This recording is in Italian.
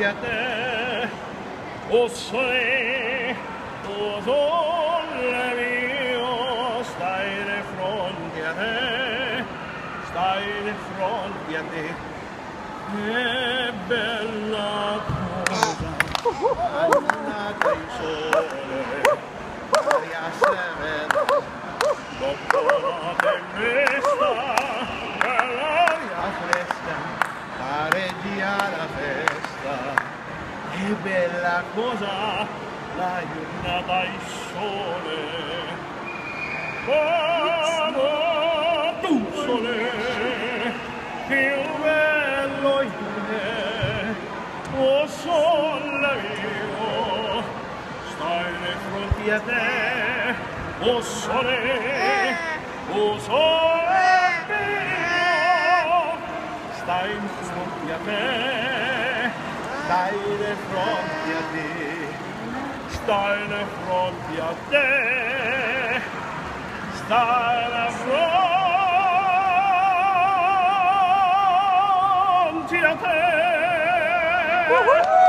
やて恐れ踊れみよしたいでフロンティアでしたいでフロンティアで Che bella cosa, annata il sole, aria serena, dopo notte mia. Che bella cosa, la giornata il sole. Oh, tu sole, che bello è, oh sole mio, stai di fronte a te, oh sole, oh sole mio, stai in fronte a te, Steine from your day, Steine from your day, Steine from your day.